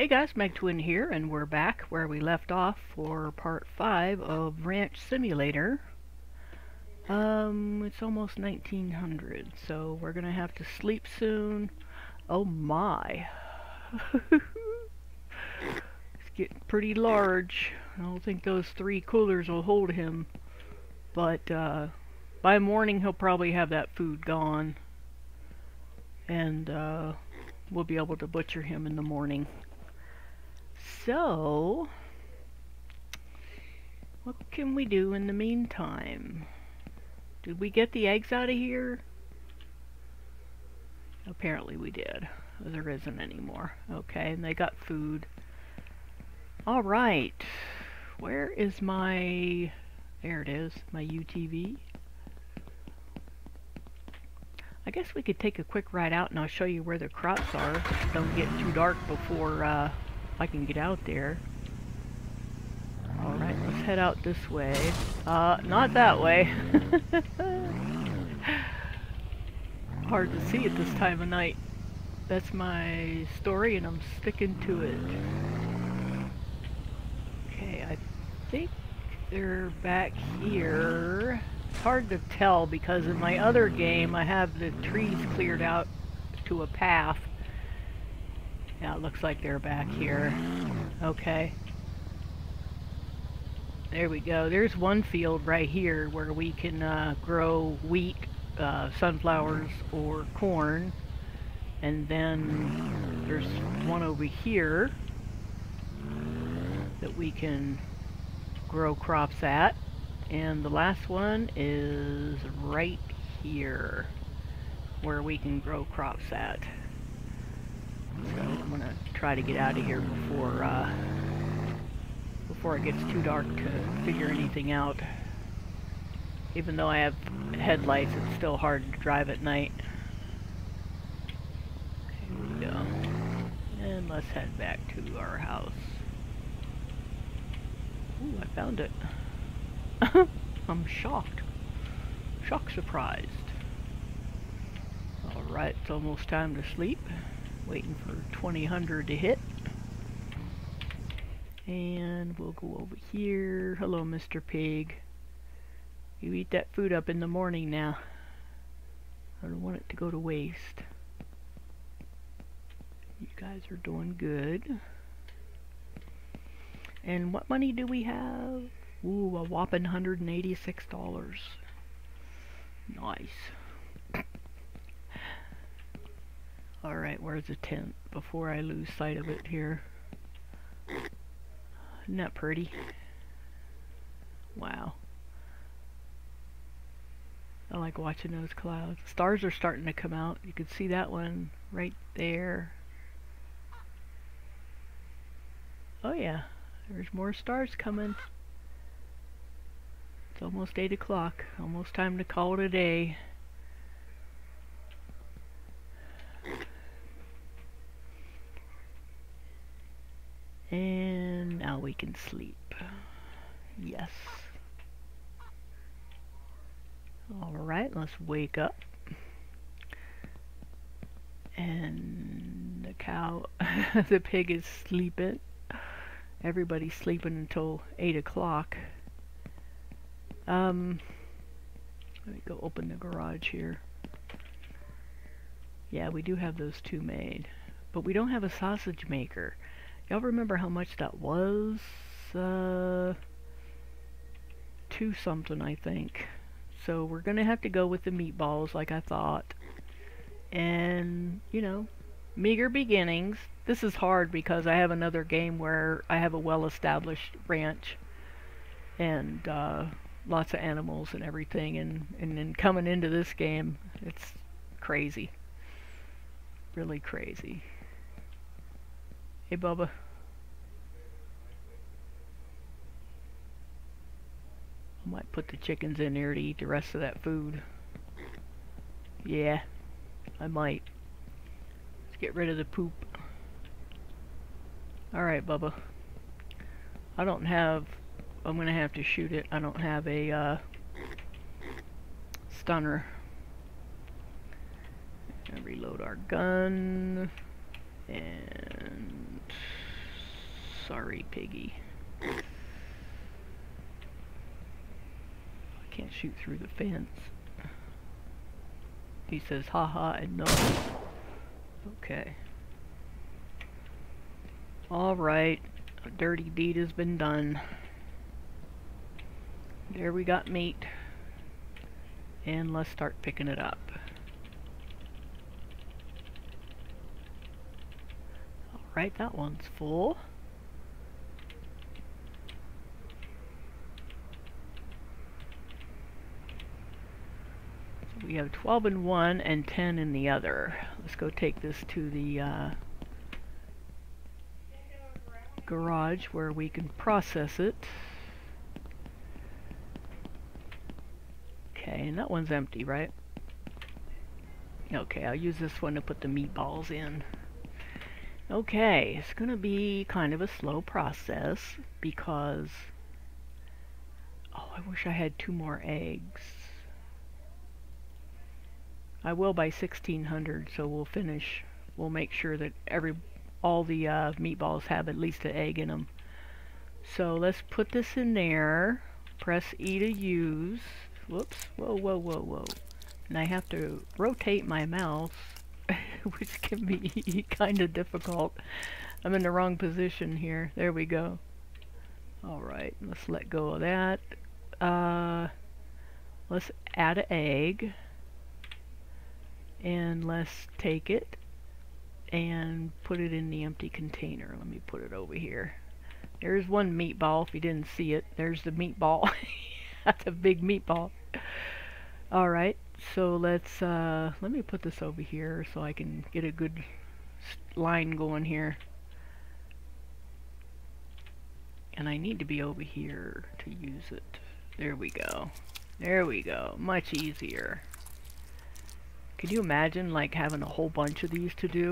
Hey guys, Meg Twin here, and we're back where we left off for part 5 of Ranch Simulator. Um, it's almost 1900, so we're gonna have to sleep soon. Oh my. it's getting pretty large. I don't think those three coolers will hold him. But, uh, by morning he'll probably have that food gone. And, uh, we'll be able to butcher him in the morning. So, what can we do in the meantime? Did we get the eggs out of here? Apparently we did. There isn't anymore. Okay, and they got food. Alright. Where is my... There it is, my UTV. I guess we could take a quick ride out and I'll show you where the crops are. Don't get too dark before uh, I can get out there. Alright, let's head out this way. Uh, not that way. Hard to see at this time of night. That's my story and I'm sticking to it. Okay, I think they're back here. It's hard to tell because in my other game I have the trees cleared out to a path. Yeah, it looks like they're back here. Okay. There we go. There's one field right here where we can uh, grow wheat, uh, sunflowers, or corn. And then there's one over here that we can grow crops at. And the last one is right here where we can grow crops at. So I'm to try to get out of here before uh, before it gets too dark to figure anything out. Even though I have headlights, it's still hard to drive at night. Here we go. And let's head back to our house. Ooh, I found it. I'm shocked. Shock surprised. Alright, it's almost time to sleep. Waiting for 2000 to hit. And we'll go over here. Hello, Mr. Pig. You eat that food up in the morning now. I don't want it to go to waste. You guys are doing good. And what money do we have? Ooh, a whopping $186. Nice. Alright, where's the tent? Before I lose sight of it here. Isn't that pretty? Wow. I like watching those clouds. Stars are starting to come out. You can see that one right there. Oh yeah, there's more stars coming. It's almost 8 o'clock. Almost time to call it a day. And now we can sleep. Yes. Alright, let's wake up. And the cow, the pig is sleeping. Everybody's sleeping until 8 o'clock. Um, let me go open the garage here. Yeah, we do have those two made. But we don't have a sausage maker. Y'all remember how much that was? Uh, two something, I think. So we're gonna have to go with the meatballs like I thought. And, you know, meager beginnings. This is hard because I have another game where I have a well-established ranch. And, uh, lots of animals and everything. And, and then coming into this game, it's crazy. Really crazy. Hey, Bubba. I might put the chickens in there to eat the rest of that food. Yeah, I might. Let's get rid of the poop. Alright, Bubba. I don't have... I'm gonna have to shoot it. I don't have a, uh, stunner. And reload our gun. And sorry, piggy. I can't shoot through the fence. He says ha ha and no. Okay. Alright, a dirty deed has been done. There we got meat. And let's start picking it up. Alright, that one's full. We have 12 in one and 10 in the other. Let's go take this to the uh, garage where we can process it. Okay, and that one's empty, right? Okay, I'll use this one to put the meatballs in. Okay, it's going to be kind of a slow process because... Oh, I wish I had two more eggs. I will by 1600, so we'll finish. We'll make sure that every all the uh, meatballs have at least an egg in them. So let's put this in there. Press E to use. Whoops. Whoa, whoa, whoa, whoa. And I have to rotate my mouse, which can be kind of difficult. I'm in the wrong position here. There we go. Alright, let's let go of that. Uh, let's add an egg. And let's take it and put it in the empty container. Let me put it over here. There's one meatball, if you didn't see it. There's the meatball. That's a big meatball. Alright, so let's, uh, let me put this over here so I can get a good line going here. And I need to be over here to use it. There we go. There we go. Much easier. Could you imagine like having a whole bunch of these to do?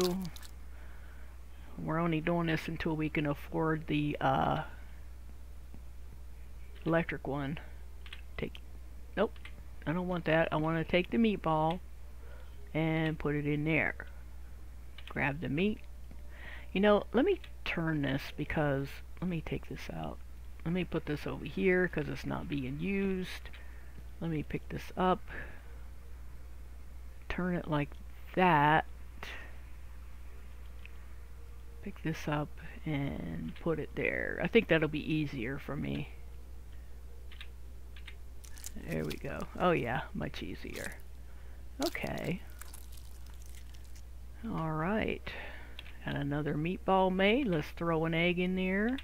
We're only doing this until we can afford the uh, electric one. Take, nope, I don't want that. I want to take the meatball and put it in there. Grab the meat. You know, let me turn this because, let me take this out. Let me put this over here because it's not being used. Let me pick this up. Turn it like that. Pick this up and put it there. I think that'll be easier for me. There we go. Oh yeah, much easier. Okay. Alright. And another meatball made. Let's throw an egg in there.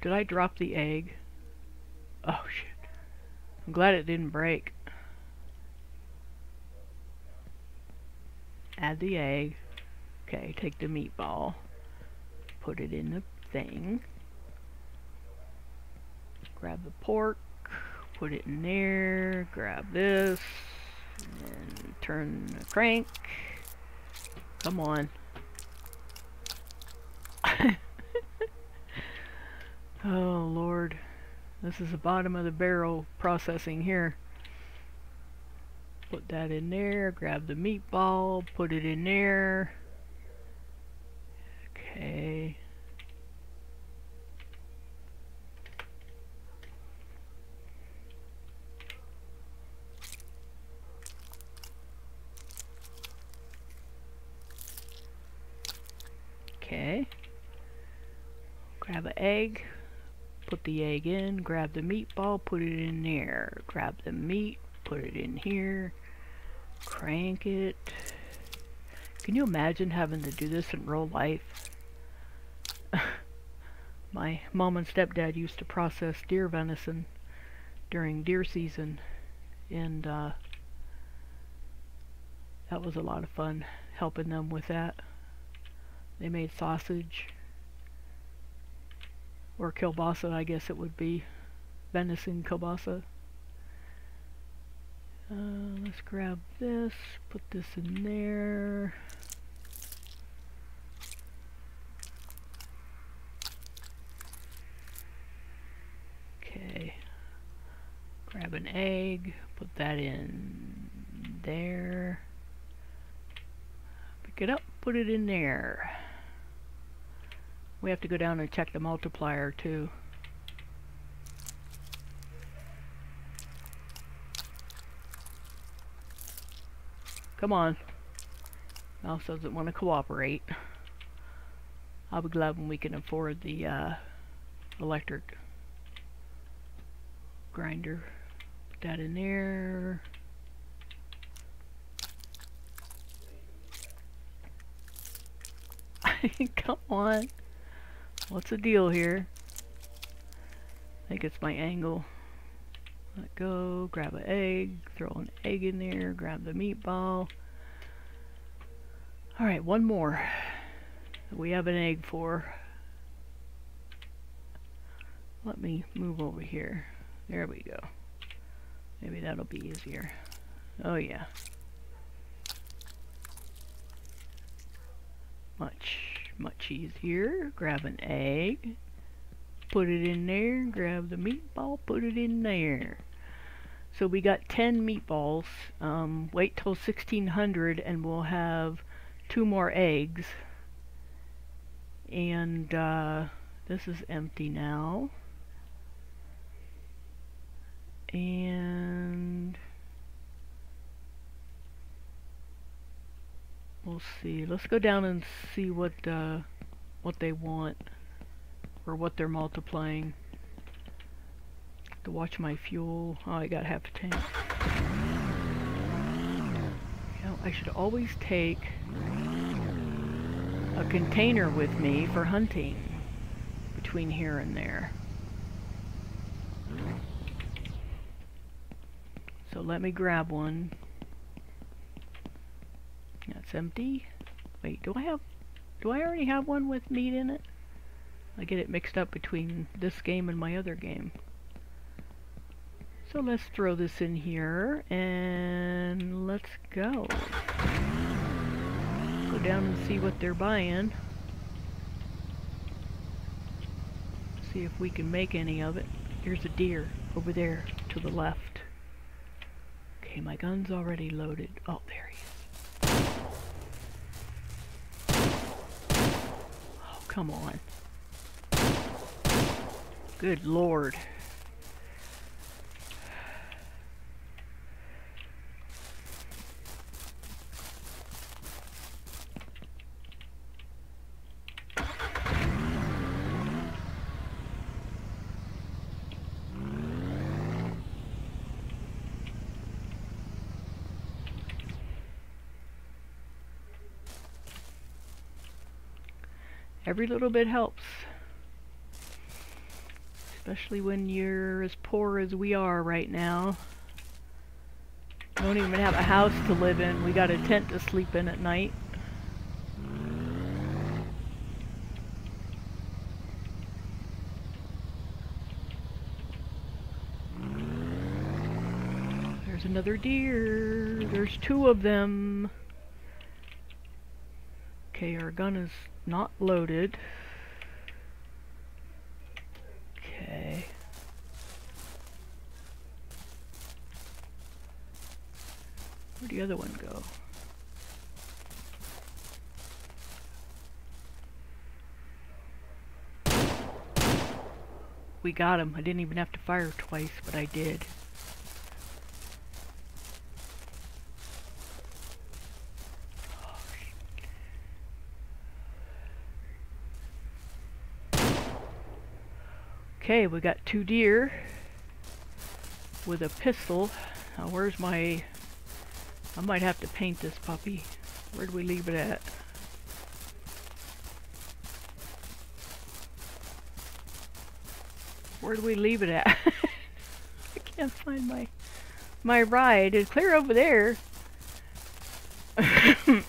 Did I drop the egg? Oh shit. I'm glad it didn't break. Add the egg. Okay, take the meatball. Put it in the thing grab the pork, put it in there, grab this, and turn the crank. Come on. oh lord. This is the bottom of the barrel processing here. Put that in there, grab the meatball, put it in there. Okay. Okay. Grab an egg, put the egg in, grab the meatball, put it in there. Grab the meat, put it in here, crank it. Can you imagine having to do this in real life? My mom and stepdad used to process deer venison during deer season and uh, that was a lot of fun helping them with that. They made sausage. Or kielbasa, I guess it would be. Venison kielbasa. Uh, let's grab this, put this in there. Okay. Grab an egg, put that in there. Pick it up, put it in there. We have to go down and check the multiplier too. Come on. Mouse doesn't want to cooperate. I'll be glad when we can afford the uh, electric grinder. Put that in there. Come on. What's the deal here? I think it's my angle. Let go, grab an egg, throw an egg in there, grab the meatball. Alright, one more. We have an egg for. Let me move over here. There we go. Maybe that'll be easier. Oh yeah. Much, much easier. Grab an egg. Put it in there. Grab the meatball. Put it in there. So we got 10 meatballs. Um, wait till 1600 and we'll have two more eggs. And uh, this is empty now. And we'll see. Let's go down and see what uh, what they want or what they're multiplying to watch my fuel. Oh, I got half a tank. You know, I should always take a container with me for hunting between here and there. So let me grab one. That's empty. Wait, do I have... Do I already have one with meat in it? I get it mixed up between this game and my other game. Let's throw this in here and let's go. Go down and see what they're buying. See if we can make any of it. There's a deer over there to the left. Okay, my gun's already loaded. Oh, there he is. Oh, come on. Good lord. Every little bit helps. Especially when you're as poor as we are right now. Don't even have a house to live in. We got a tent to sleep in at night. There's another deer. There's two of them. Okay, our gun is not loaded. Okay. Where'd the other one go? We got him. I didn't even have to fire twice, but I did. Okay, we got two deer with a pistol. Now where's my... I might have to paint this puppy. Where'd we leave it at? Where'd we leave it at? I can't find my my ride. It's clear over there. That's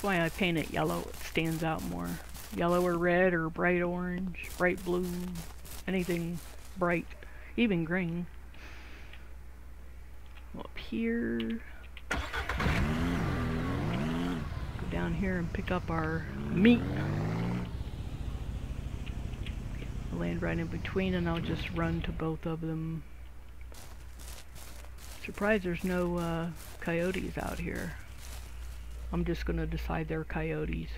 why I paint it yellow. It stands out more yellow or red or bright orange, bright blue, anything bright, even green. Up here. Go down here and pick up our meat. Land right in between and I'll just run to both of them. Surprised there's no uh, coyotes out here. I'm just gonna decide they're coyotes.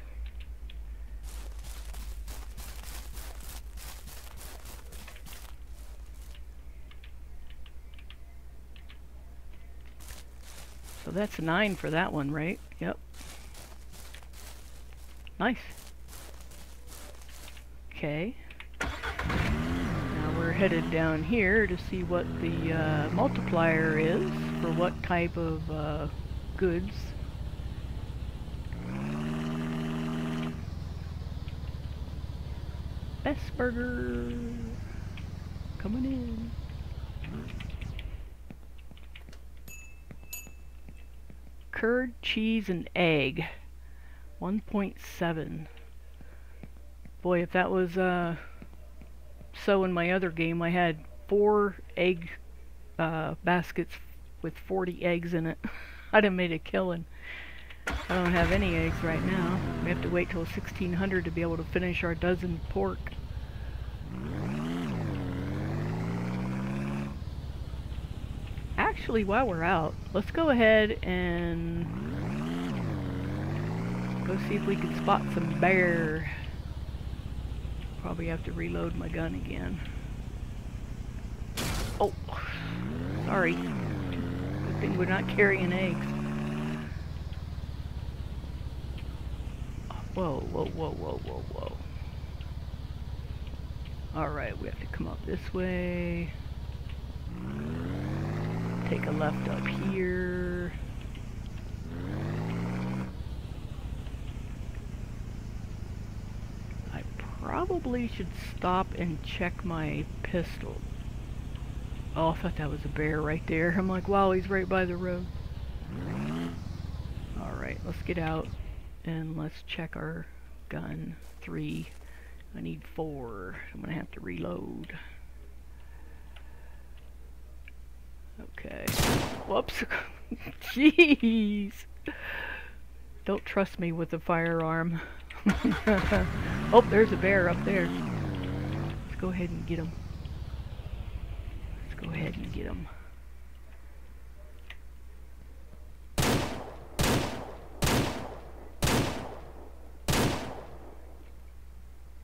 That's nine for that one, right? Yep. Nice. Okay. Now we're headed down here to see what the uh, multiplier is for what type of uh, goods. Best burger coming in. Curd, cheese, and egg. 1.7. Boy, if that was uh, so in my other game, I had four egg uh, baskets with 40 eggs in it. I'd have made a killing. I don't have any eggs right now. We have to wait till 1600 to be able to finish our dozen pork. Actually, while we're out, let's go ahead and go see if we can spot some bear. Probably have to reload my gun again. Oh, sorry. Good thing we're not carrying eggs. Whoa, whoa, whoa, whoa, whoa, whoa. Alright, we have to come up this way. Take a left up here. I probably should stop and check my pistol. Oh, I thought that was a bear right there. I'm like, wow, he's right by the road. Alright, let's get out and let's check our gun. Three. I need four. I'm gonna have to reload. Okay. Whoops. Jeez. Don't trust me with a firearm. oh, there's a bear up there. Let's go ahead and get him. Let's go ahead and get him.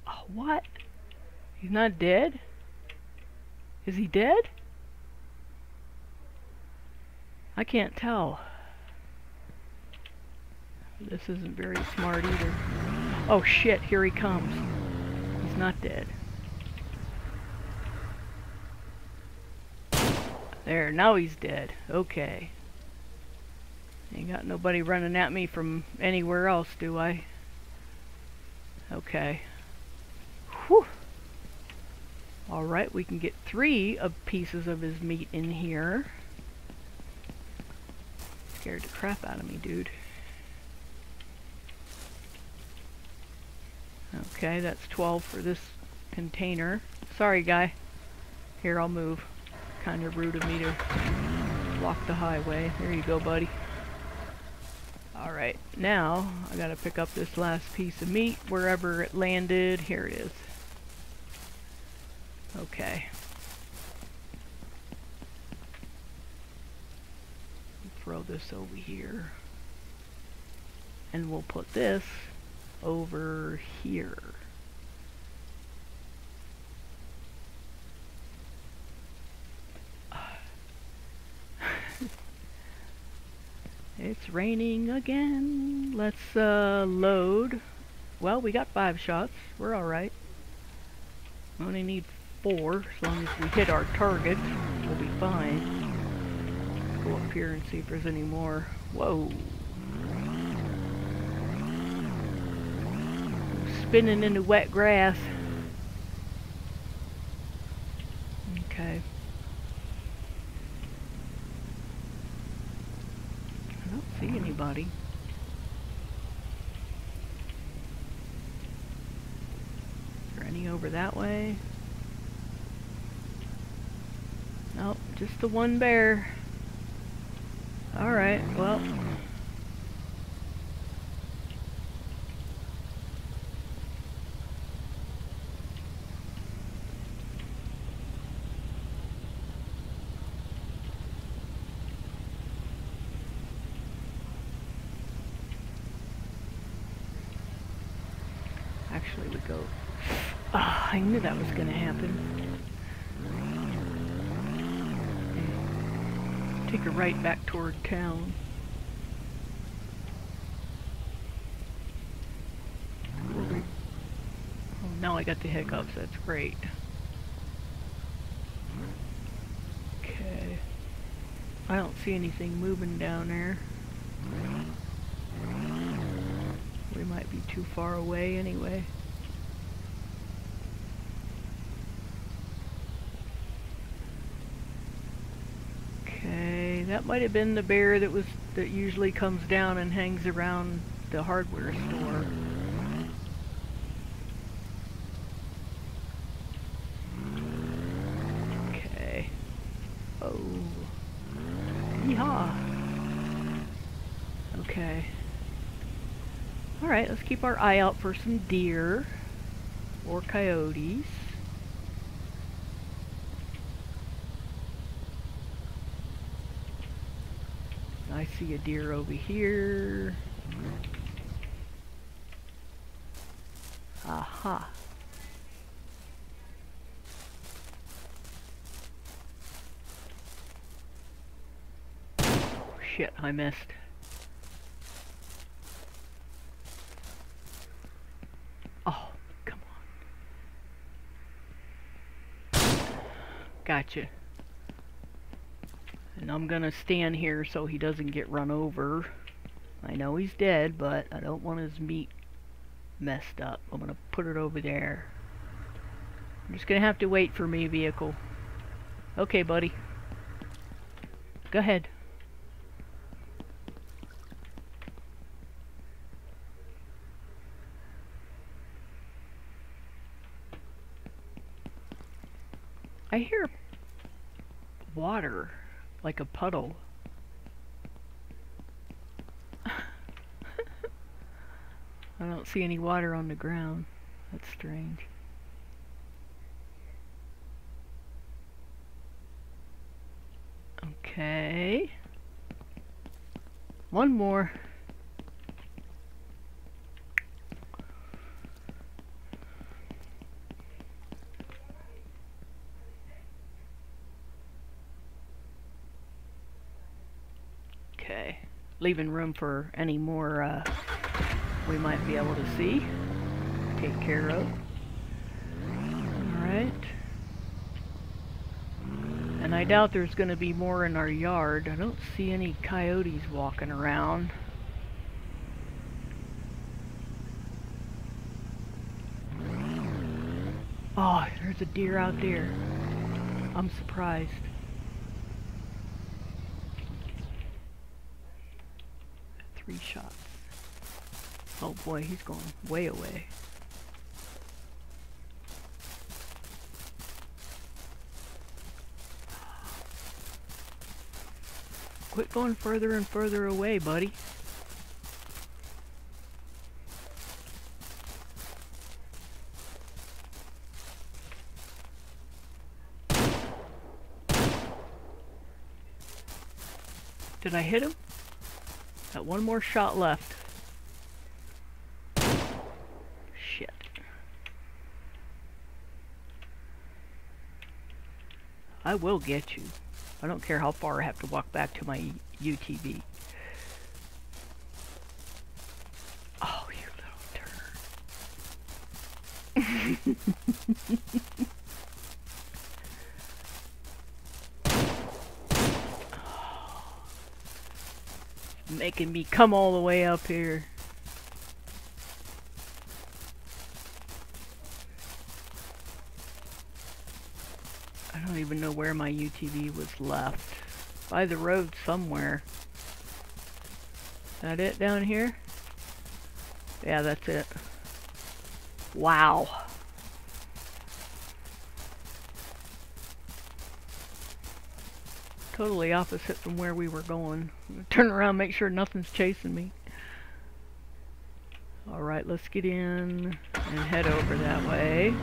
Oh, what? He's not dead? Is he dead? I can't tell. This isn't very smart either. Oh shit, here he comes. He's not dead. There, now he's dead. Okay. Ain't got nobody running at me from anywhere else, do I? Okay. Whew. Alright, we can get three of pieces of his meat in here. Scared the crap out of me, dude. Okay, that's 12 for this container. Sorry, guy. Here, I'll move. Kind of rude of me to block the highway. There you go, buddy. Alright, now I gotta pick up this last piece of meat wherever it landed. Here it is. Okay. This over here. And we'll put this over here. it's raining again. Let's uh, load. Well, we got five shots. We're alright. Only need four. As long as we hit our target, we'll be fine. Go up here and see if there's any more. Whoa. spinning in the wet grass. Okay. I don't see anybody. Is there any over that way? Nope, just the one bear. Alright, well, actually we go. Oh, I knew that was going to happen. Take a right back toward town. Well, now I got the hiccups, that's great. Okay. I don't see anything moving down there. We might be too far away anyway. That might have been the bear that was that usually comes down and hangs around the hardware store. Okay. Oh. Yeehaw. Okay. Alright, let's keep our eye out for some deer or coyotes. I see a deer over here. Aha. Oh, Shit, I missed. Oh, come on. Gotcha. I'm gonna stand here so he doesn't get run over. I know he's dead, but I don't want his meat messed up. I'm gonna put it over there. I'm just gonna have to wait for me, vehicle. Okay, buddy. Go ahead. I hear water, like a puddle. I don't see any water on the ground. That's strange. Okay. One more. Okay. Leaving room for any more uh, we might be able to see. Take care of. Alright. And I doubt there's going to be more in our yard. I don't see any coyotes walking around. Oh, there's a deer out there. I'm surprised. Three shots. Oh boy, he's going way away. Quit going further and further away, buddy. Did I hit him? Got one more shot left. Shit. I will get you. I don't care how far I have to walk back to my UTV. Oh, you little turd. Oh, making me come all the way up here. I don't even know where my UTV was left. By the road somewhere. That it down here? Yeah, that's it. Wow. Totally opposite from where we were going. Turn around, make sure nothing's chasing me. Alright, let's get in and head over that way.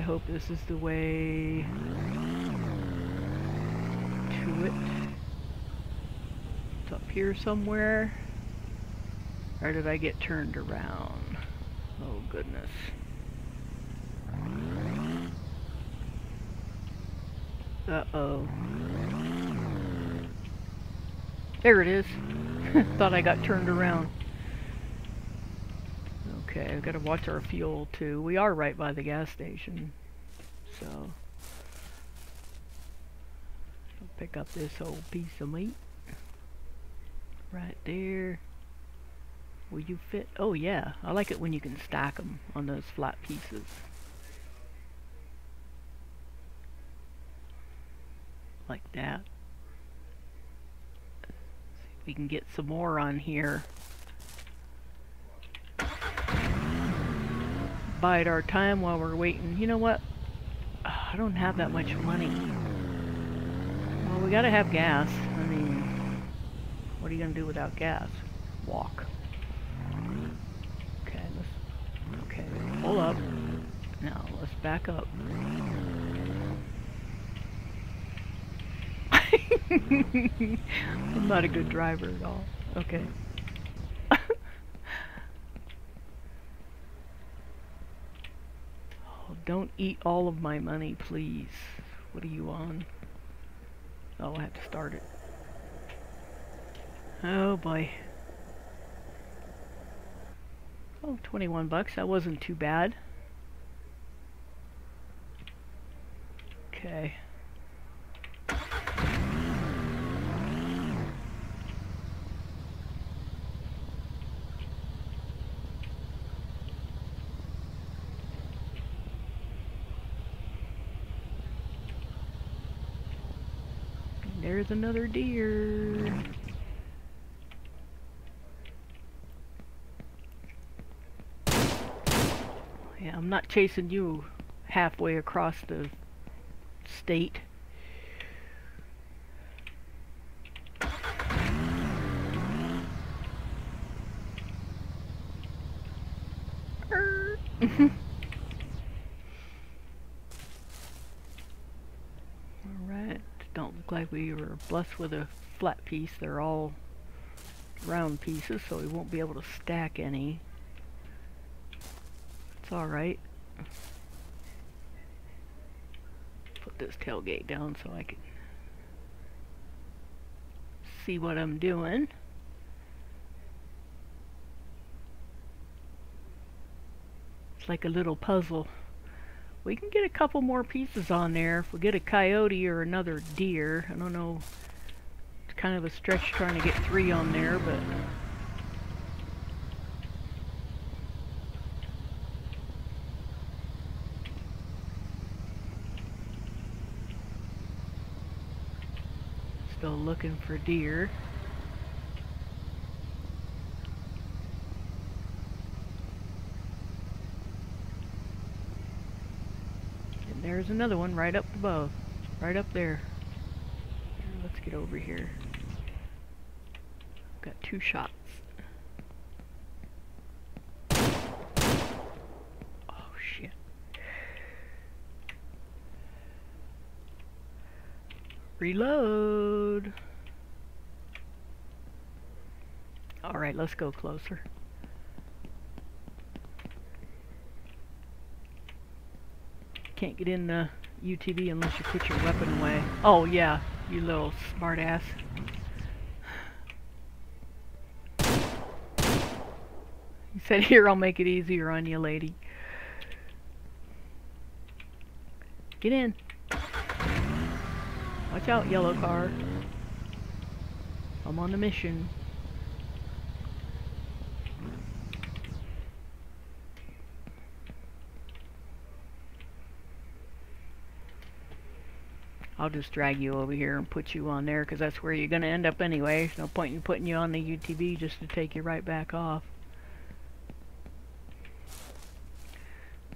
I hope this is the way to it. It's up here somewhere. Or did I get turned around? Oh goodness. Uh-oh. There it is. Thought I got turned around. Okay, I've got to watch our fuel too. We are right by the gas station. So, I'll pick up this old piece of meat. Right there. Will you fit? Oh yeah, I like it when you can stack them on those flat pieces. Like that. See if we can get some more on here. Bide our time while we're waiting. You know what? I don't have that much money. Well, we gotta have gas. I mean, what are you gonna do without gas? Walk. Okay, let's... Okay, hold up. Now, let's back up. I'm not a good driver at all. Okay. Don't eat all of my money, please. What are you on? Oh, I have to start it. Oh boy. Oh, 21 bucks. That wasn't too bad. Okay. There's another deer. Yeah, I'm not chasing you halfway across the state. Like we were blessed with a flat piece. They're all round pieces, so we won't be able to stack any. It's alright. Put this tailgate down so I can see what I'm doing. It's like a little puzzle. We can get a couple more pieces on there if we get a coyote or another deer. I don't know. It's kind of a stretch trying to get three on there, but... Still looking for deer. There's another one right up above. Right up there. Let's get over here. Got two shots. Oh shit. Reload. Alright, let's go closer. Can't get in the UTV unless you put your weapon away. Oh yeah, you little smartass. He said, here, I'll make it easier on you, lady. Get in. Watch out, yellow car. I'm on a mission. I'll just drag you over here and put you on there because that's where you're going to end up anyway. There's no point in putting you on the UTV just to take you right back off.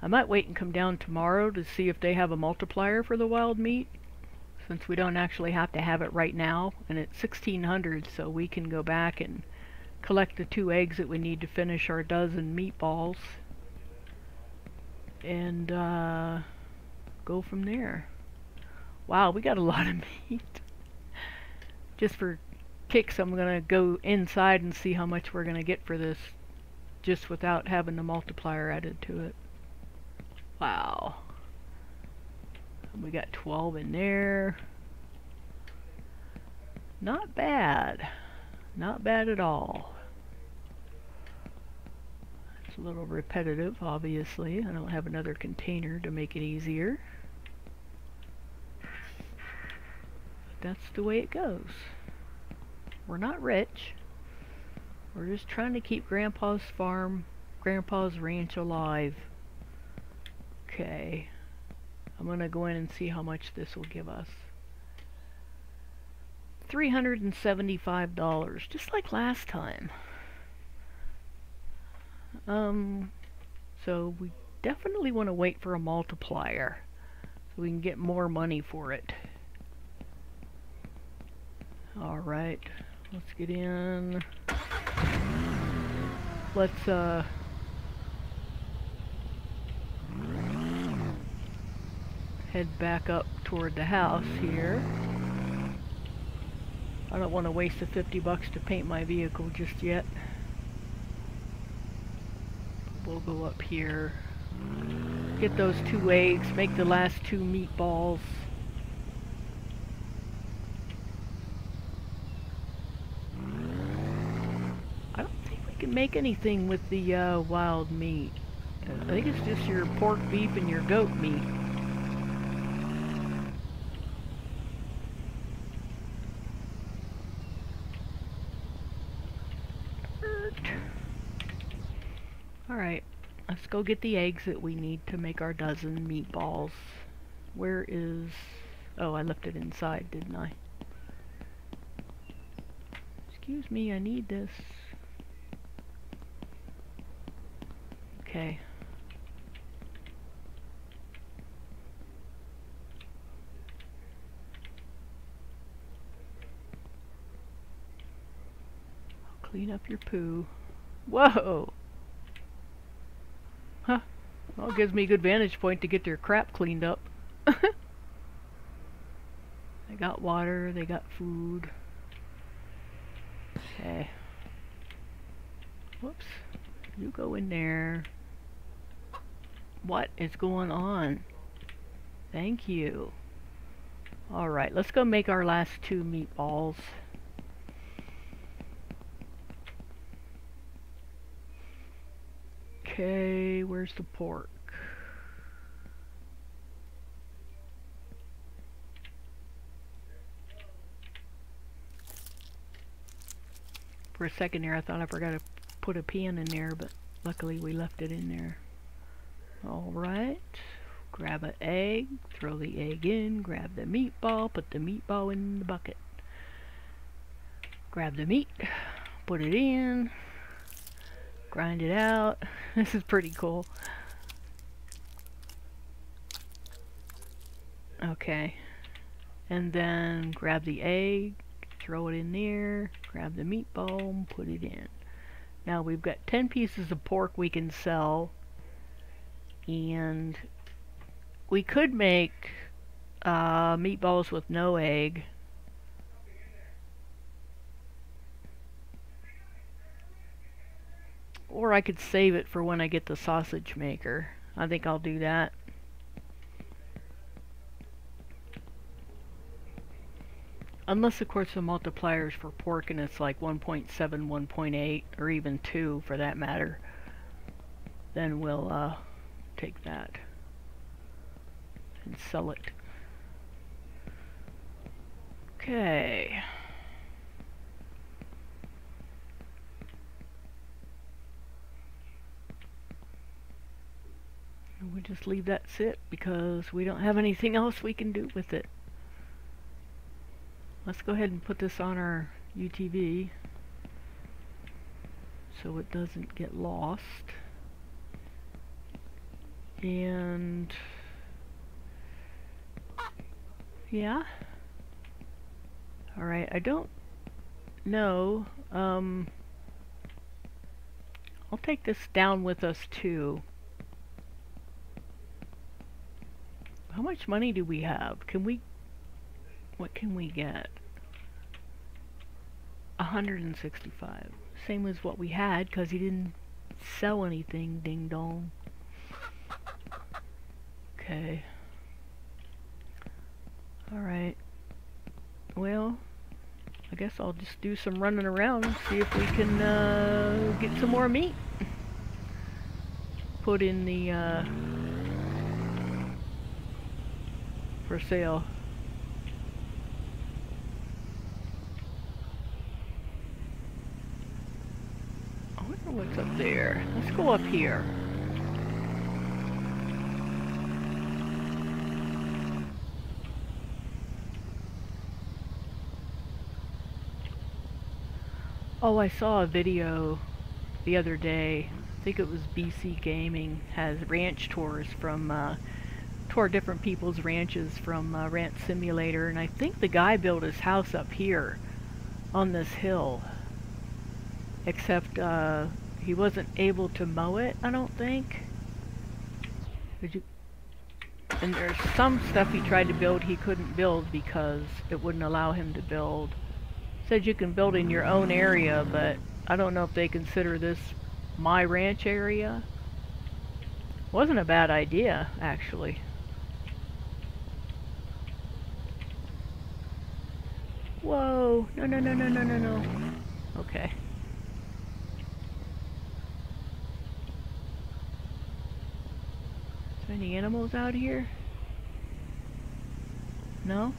I might wait and come down tomorrow to see if they have a multiplier for the wild meat since we don't actually have to have it right now and it's 1600 so we can go back and collect the two eggs that we need to finish our dozen meatballs and uh, go from there. Wow, we got a lot of meat. Just for kicks, I'm going to go inside and see how much we're going to get for this just without having the multiplier added to it. Wow. We got 12 in there. Not bad. Not bad at all. It's a little repetitive, obviously. I don't have another container to make it easier. That's the way it goes. We're not rich. We're just trying to keep Grandpa's farm, Grandpa's ranch alive. Okay. I'm going to go in and see how much this will give us. $375, just like last time. Um, so we definitely want to wait for a multiplier so we can get more money for it. Alright, let's get in. Let's, uh, head back up toward the house here. I don't want to waste the 50 bucks to paint my vehicle just yet. We'll go up here. Get those two eggs, make the last two meatballs. I don't think we can make anything with the uh, wild meat. I think it's just your pork, beef, and your goat meat. Alright, let's go get the eggs that we need to make our dozen meatballs. Where is... Oh, I left it inside, didn't I? Excuse me, I need this. Okay. I'll clean up your poo. Whoa! Huh. Well, it gives me a good vantage point to get their crap cleaned up. they got water, they got food. Okay. Whoops. You go in there. What is going on? Thank you. Alright, let's go make our last two meatballs. Okay, where's the pork? For a second there I thought I forgot to put a pan in there, but luckily we left it in there. Alright, grab an egg, throw the egg in, grab the meatball, put the meatball in the bucket. Grab the meat, put it in, grind it out. this is pretty cool. Okay. And then grab the egg, throw it in there, grab the meatball, put it in. Now we've got 10 pieces of pork we can sell. And we could make uh, meatballs with no egg. Or I could save it for when I get the sausage maker. I think I'll do that. Unless, of course, the multipliers for pork and it's like 1.7, 1.8, or even 2 for that matter. Then we'll uh, take that and sell it. Okay. we just leave that sit because we don't have anything else we can do with it. Let's go ahead and put this on our UTV so it doesn't get lost. And yeah. Alright, I don't know. Um, I'll take this down with us too. How much money do we have? Can we... What can we get? 165. Same as what we had, because he didn't sell anything, ding dong. Okay. Alright. Well, I guess I'll just do some running around and see if we can uh, get some more meat. put in the uh, for sale. I wonder what's up there. Let's go up here. Oh, I saw a video the other day. I think it was BC Gaming has ranch tours from uh, tour different people's ranches from uh, Ranch Simulator, and I think the guy built his house up here on this hill. Except uh, he wasn't able to mow it, I don't think. You? And there's some stuff he tried to build he couldn't build because it wouldn't allow him to build said you can build in your own area, but I don't know if they consider this my ranch area. Wasn't a bad idea, actually. Whoa! No, no, no, no, no, no, no. Okay. Is there any animals out here? No?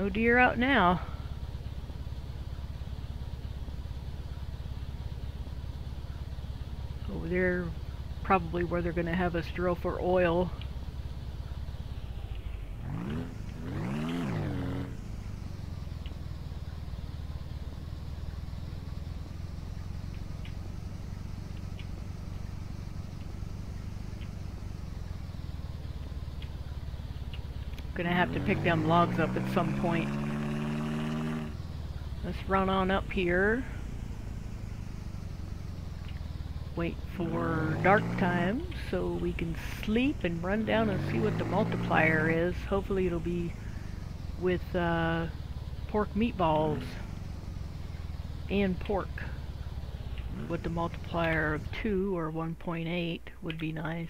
No deer out now. Over there, probably where they're going to have us drill for oil. Gonna have to pick them logs up at some point. Let's run on up here. Wait for dark time so we can sleep and run down and see what the multiplier is. Hopefully it'll be with uh, pork meatballs and pork. With the multiplier of 2 or 1.8 would be nice.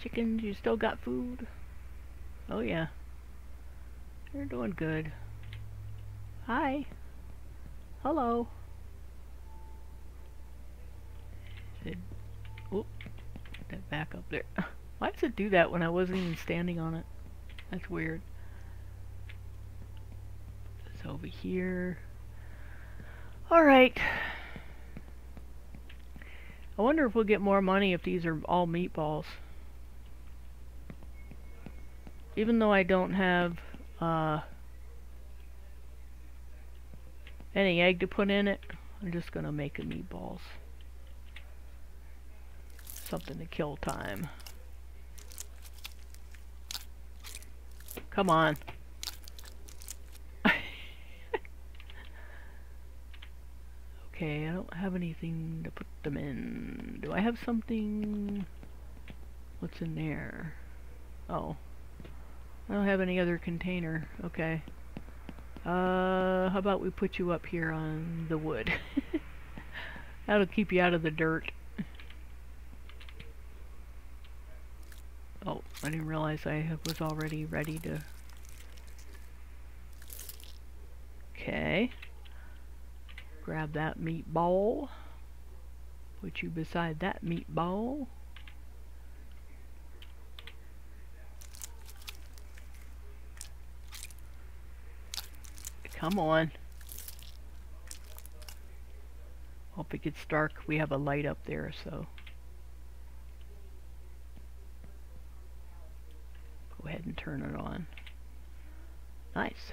Chickens, you still got food? Oh yeah. You're doing good. Hi. Hello. Said, oh, that back up there. Why does it do that when I wasn't even standing on it? That's weird. It's over here. Alright. I wonder if we'll get more money if these are all meatballs even though I don't have uh, any egg to put in it, I'm just gonna make a meatballs. Something to kill time. Come on. okay, I don't have anything to put them in. Do I have something? What's in there? Oh. I don't have any other container. Okay. Uh, how about we put you up here on the wood? That'll keep you out of the dirt. Oh, I didn't realize I was already ready to... Okay. Grab that meatball. Put you beside that meatball. Come on. Hope it gets dark. We have a light up there, so. Go ahead and turn it on. Nice.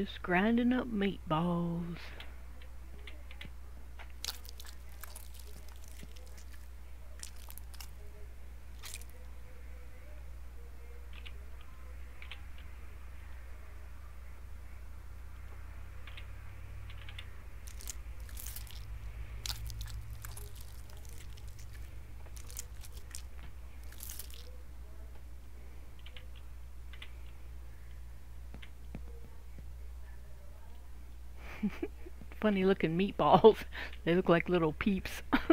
Just grinding up meatballs. Funny looking meatballs. they look like little peeps.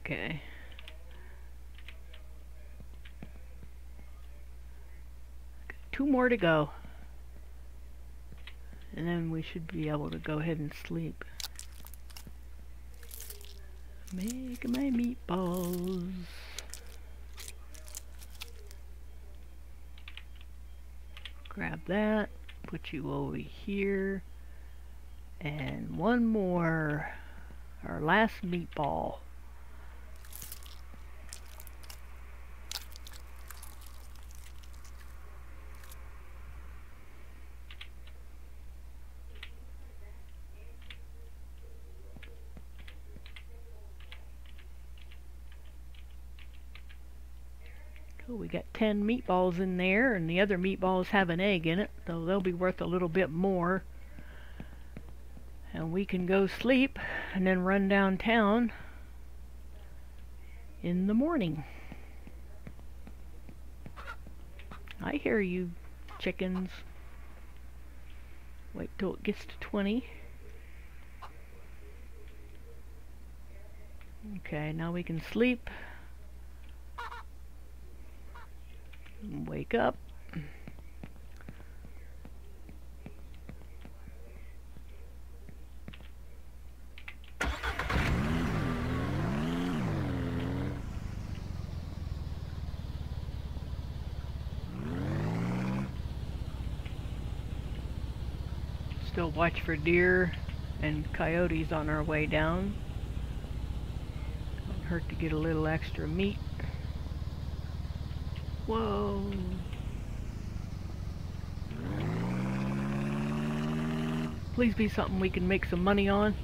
okay. Two more to go. And then we should be able to go ahead and sleep. Make my meatballs. Grab that, put you over here, and one more, our last meatball. 10 meatballs in there, and the other meatballs have an egg in it, so they'll be worth a little bit more. And we can go sleep and then run downtown in the morning. I hear you, chickens. Wait till it gets to 20. Okay, now we can sleep. Wake up. Still watch for deer and coyotes on our way down. Don't hurt to get a little extra meat. Whoa. Please be something we can make some money on.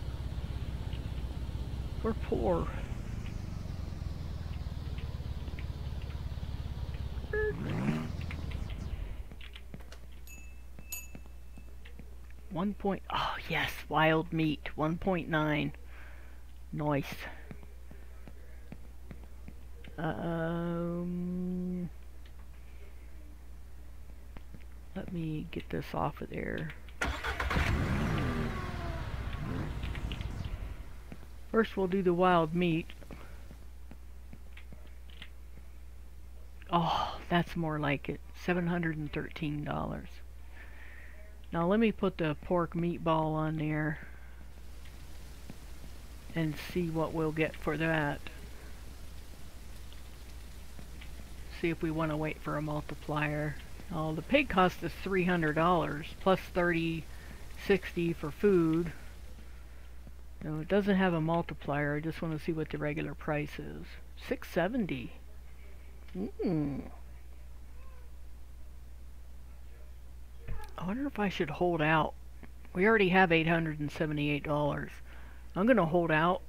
We're poor. One point, oh yes, wild meat, 1.9. Nice. Um... Let me get this off of there. First we'll do the wild meat. Oh, that's more like it. $713. Now let me put the pork meatball on there and see what we'll get for that. See if we want to wait for a multiplier. Oh, the pig cost us $300 plus 30 60 for food. No, it doesn't have a multiplier. I just want to see what the regular price is. 670. Mm. I wonder if I should hold out. We already have $878. I'm going to hold out.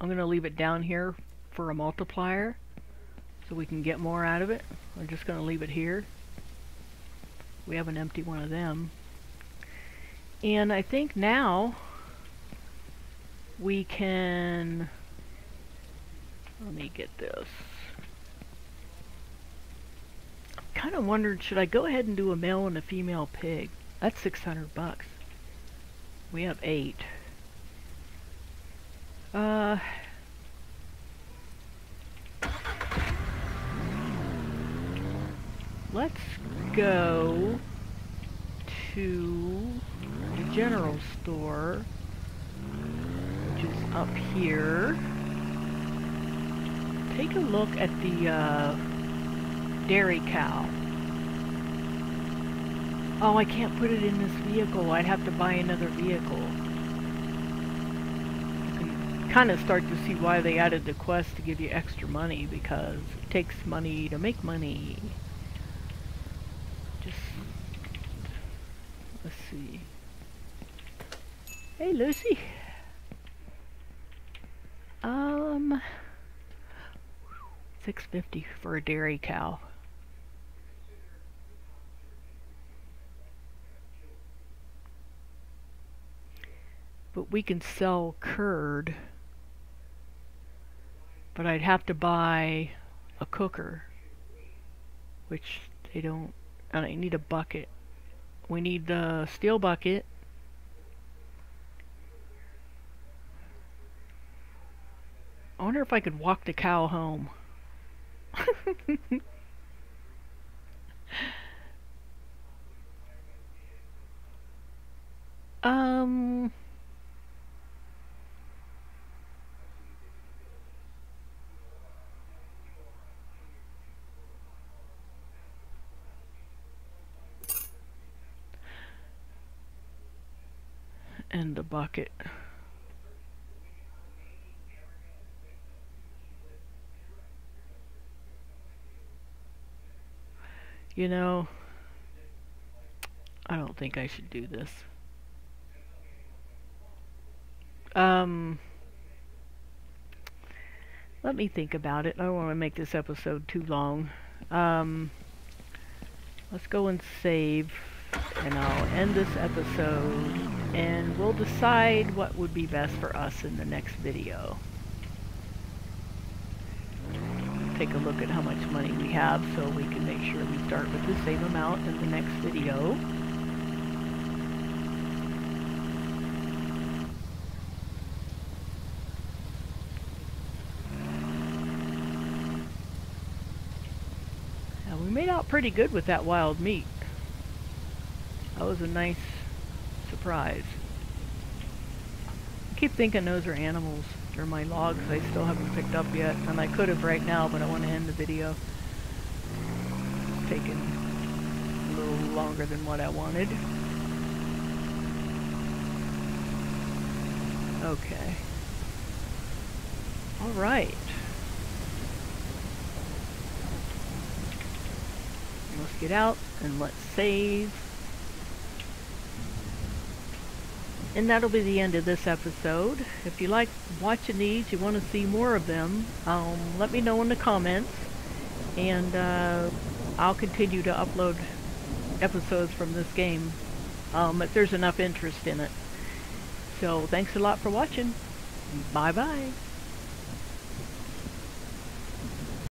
I'm going to leave it down here for a multiplier so we can get more out of it. We're just going to leave it here. We have an empty one of them. And I think now we can... Let me get this. I'm kind of wondering, should I go ahead and do a male and a female pig? That's 600 bucks. We have eight. Uh, let's go to the general store, which is up here. Take a look at the uh, dairy cow. Oh, I can't put it in this vehicle. I'd have to buy another vehicle. kind of start to see why they added the quest to give you extra money because it takes money to make money. Let's see. Hey Lucy. Um 650 for a dairy cow. But we can sell curd but I'd have to buy a cooker, which they don't, I need a bucket. We need the steel bucket. I wonder if I could walk the cow home. um... and the bucket. You know, I don't think I should do this. Um, let me think about it. I don't want to make this episode too long. Um, let's go and save and I'll end this episode and we'll decide what would be best for us in the next video. Take a look at how much money we have so we can make sure we start with the same amount in the next video. Now we made out pretty good with that wild meat. That was a nice surprise. I keep thinking those are animals. They're my logs I still haven't picked up yet. And I could have right now, but I want to end the video. It's taking a little longer than what I wanted. Okay. Alright. Let's get out and let's save. And that'll be the end of this episode. If you like watching these, you want to see more of them, um, let me know in the comments. And uh, I'll continue to upload episodes from this game um, if there's enough interest in it. So thanks a lot for watching. Bye-bye.